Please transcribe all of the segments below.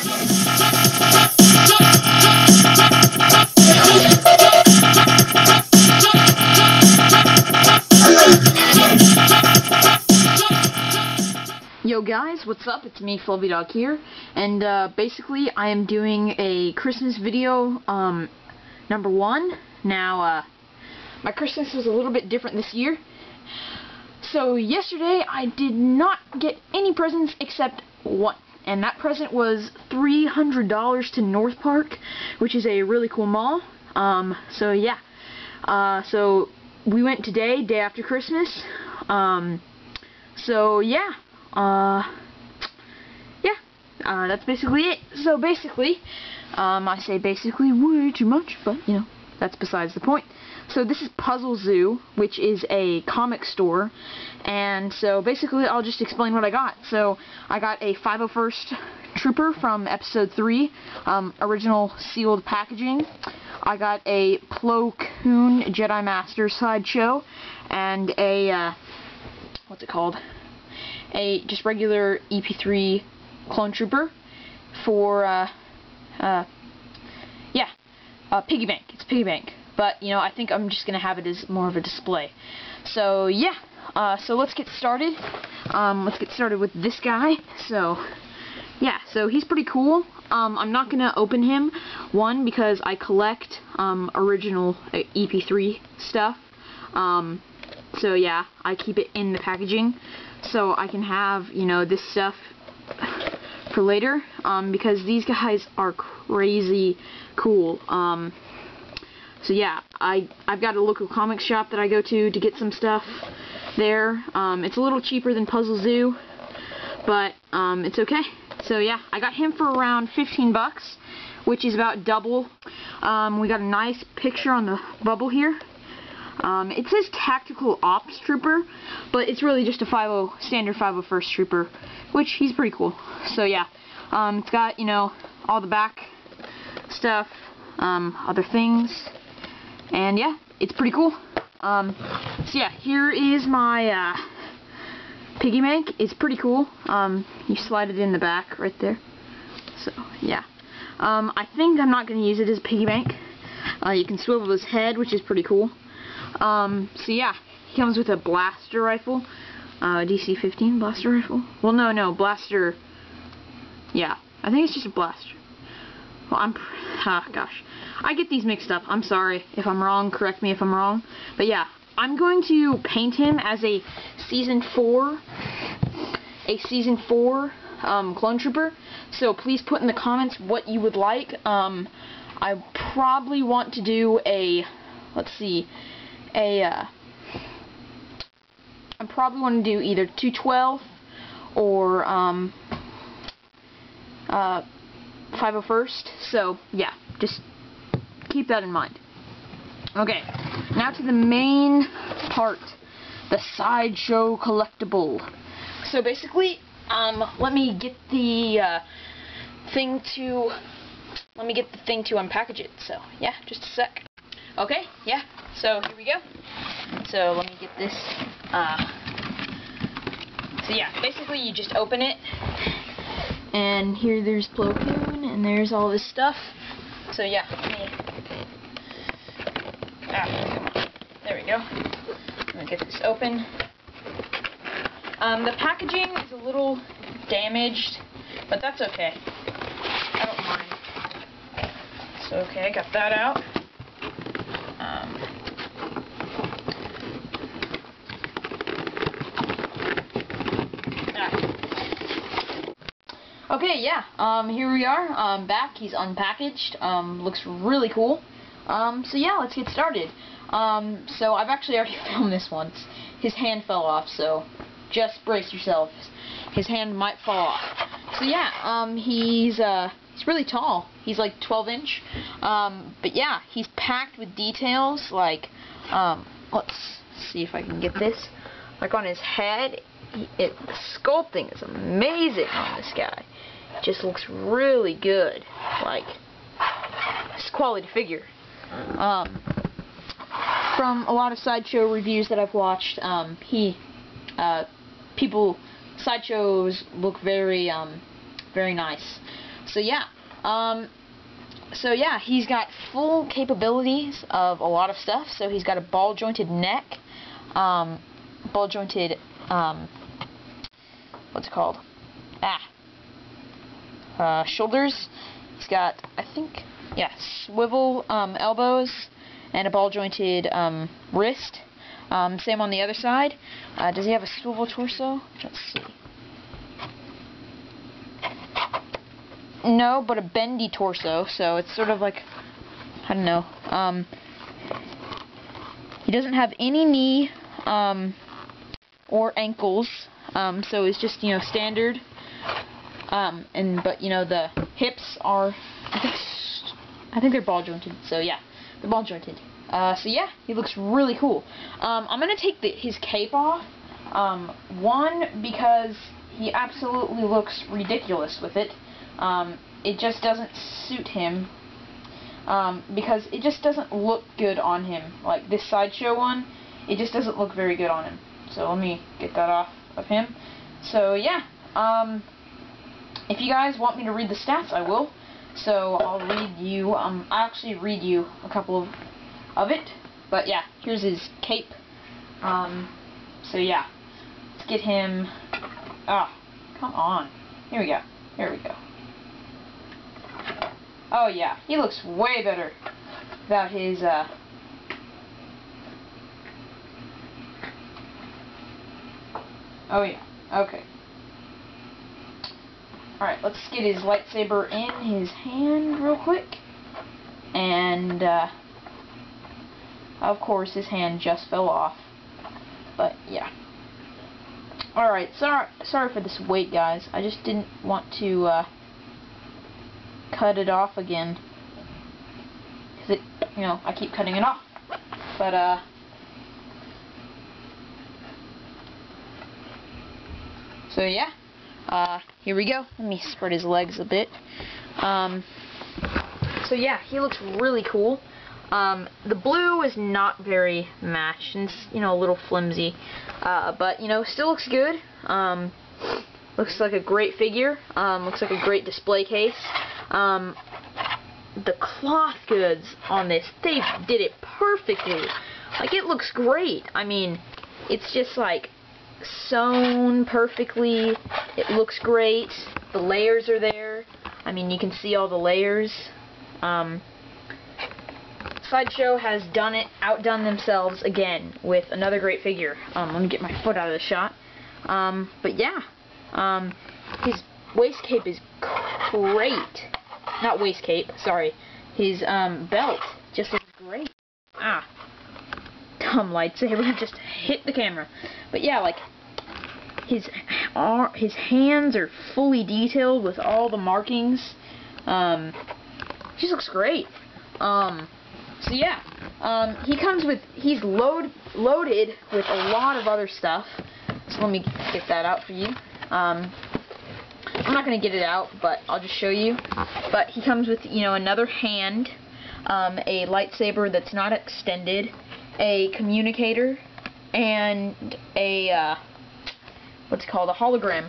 Yo guys, what's up? It's me, Fluffy Dog here, and uh, basically I am doing a Christmas video, um, number one. Now, uh, my Christmas was a little bit different this year. So yesterday I did not get any presents except one, and that present was $300 to North Park, which is a really cool mall. Um, so yeah, uh, so we went today, day after Christmas. Um, so yeah uh, yeah, uh, that's basically it. So basically, um, I say basically way too much, but, you know, that's besides the point. So this is Puzzle Zoo, which is a comic store, and so basically I'll just explain what I got. So I got a 501st Trooper from Episode 3, um, original sealed packaging. I got a Plo Koon Jedi Master sideshow, and a, uh, what's it called? a just regular EP3 clone trooper for uh, uh, yeah, uh, piggy bank. It's piggy bank, but you know I think I'm just gonna have it as more of a display. So yeah, uh, so let's get started. Um, let's get started with this guy. So yeah, so he's pretty cool. Um, I'm not gonna open him one because I collect um, original uh, EP3 stuff. Um, so yeah, I keep it in the packaging so I can have, you know, this stuff for later, um, because these guys are crazy cool. So yeah, I, I've got a local comic shop that I go to to get some stuff there. Um, it's a little cheaper than Puzzle Zoo, but um, it's okay. So yeah, I got him for around 15 bucks, which is about double. Um, we got a nice picture on the bubble here. Um, it says Tactical Ops Trooper, but it's really just a 50 standard 501st Trooper, which he's pretty cool. So yeah, um, it's got you know all the back stuff, um, other things, and yeah, it's pretty cool. Um, so yeah, here is my uh, piggy bank. It's pretty cool. Um, you slide it in the back right there. So yeah, um, I think I'm not going to use it as a piggy bank. Uh, you can swivel his head, which is pretty cool. Um, so yeah, he comes with a blaster rifle, uh, DC-15 blaster rifle. Well, no, no, blaster, yeah, I think it's just a blaster. Well, I'm, ah, gosh, I get these mixed up. I'm sorry if I'm wrong, correct me if I'm wrong. But yeah, I'm going to paint him as a Season 4, a Season 4 um, Clone Trooper. So please put in the comments what you would like. Um, I probably want to do a, let's see, a, uh, I probably want to do either 212 or, um, uh, 501st. So, yeah, just keep that in mind. Okay, now to the main part, the sideshow collectible. So basically, um, let me get the uh, thing to, let me get the thing to unpackage it. So yeah, just a sec. Okay, yeah, so here we go. So let me get this. Uh, so yeah, basically you just open it, and here there's Plo Koon, and there's all this stuff. So yeah, ah, come on. There we go. Let me get this open. Um, the packaging is a little damaged, but that's okay. I don't mind. So okay, I got that out. Okay, yeah, um, here we are, um, back, he's unpackaged, um, looks really cool, um, so yeah, let's get started, um, so I've actually already filmed this once, his hand fell off, so just brace yourself, his hand might fall off, so yeah, um, he's, uh, he's really tall, he's like 12 inch, um, but yeah, he's packed with details, like, um, let's see if I can get this, like on his head, it, the sculpting is amazing on this guy just looks really good. Like, it's quality figure. Um, from a lot of sideshow reviews that I've watched, um, he, uh, people, sideshows look very, um, very nice. so yeah. Um, so yeah, he's got full capabilities of a lot of stuff. So he's got a ball jointed neck, um, ball jointed, um, what's it called? Ah, uh, shoulders. He's got, I think, yeah, swivel um, elbows and a ball jointed um, wrist. Um, same on the other side. Uh, does he have a swivel torso? Let's see. No, but a bendy torso, so it's sort of like, I don't know. Um, he doesn't have any knee um, or ankles, um, so it's just, you know, standard. Um, and, but, you know, the hips are, I think, I think they're ball jointed, so yeah, they're ball jointed. Uh, so yeah, he looks really cool. Um, I'm to take the, his cape off. Um, one, because he absolutely looks ridiculous with it. Um, it just doesn't suit him. Um, because it just doesn't look good on him. Like this sideshow one, it just doesn't look very good on him. So let me get that off of him. So yeah, um, if you guys want me to read the stats, I will. So I'll read you, um, I'll actually read you a couple of of it. But yeah, here's his cape. Um, so yeah, let's get him. Ah, oh, come on. Here we go. Here we go. Oh yeah, he looks way better without his. Uh, oh yeah. Okay. Alright, let's get his lightsaber in his hand real quick. And, uh, of course, his hand just fell off. But, yeah. Alright, sorry, sorry for this wait, guys. I just didn't want to, uh, cut it off again. Because it, you know, I keep cutting it off. But, uh, so, yeah. Uh, here we go. Let me spread his legs a bit. Um, so, yeah, he looks really cool. Um, the blue is not very matched, and it's, you know, a little flimsy, uh, but, you know, still looks good. Um, looks like a great figure. Um, looks like a great display case. Um, the cloth goods on this, they did it perfectly. Like, it looks great. I mean, it's just, like, sewn perfectly. It looks great. The layers are there. I mean, you can see all the layers. Um, Sideshow has done it, outdone themselves again with another great figure. Um, let me get my foot out of the shot. Um, but yeah, um, his waist cape is great. Not waist cape, sorry. His um, belt just looks great. Ah, dumb lightsaber just hit the camera. But yeah, like his his hands are fully detailed with all the markings. Um, he just looks great. Um, so yeah, um, he comes with, he's load, loaded with a lot of other stuff. So let me get that out for you. Um, I'm not going to get it out, but I'll just show you. But he comes with, you know, another hand, um, a lightsaber that's not extended, a communicator, and a, uh, what's called, a hologram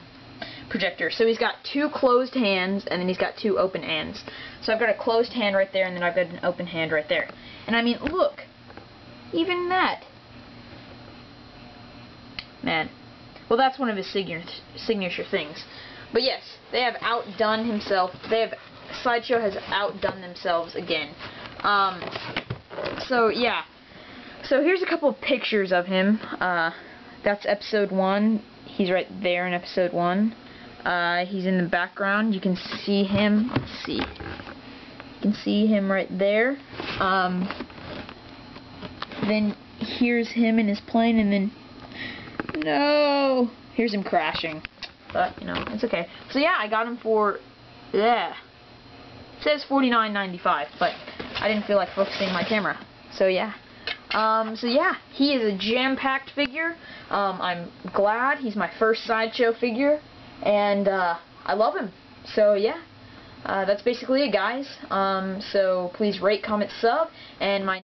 projector. So he's got two closed hands, and then he's got two open hands. So I've got a closed hand right there, and then I've got an open hand right there. And I mean, look, even that. Man. Well, that's one of his signature, things. But yes, they have outdone himself. They have, Sideshow has outdone themselves again. Um, so, yeah. So here's a couple pictures of him. Uh, that's episode one. He's right there in episode one. Uh, he's in the background. You can see him. Let's see. You can see him right there. Um, then here's him in his plane, and then no, here's him crashing. But you know, it's okay. So yeah, I got him for yeah. It says $49.95, but I didn't feel like focusing my camera. So yeah. Um, so yeah, he is a jam-packed figure. Um, I'm glad he's my first sideshow figure, and uh, I love him. So yeah, uh, that's basically it, guys. Um, so please rate, comment, sub, and my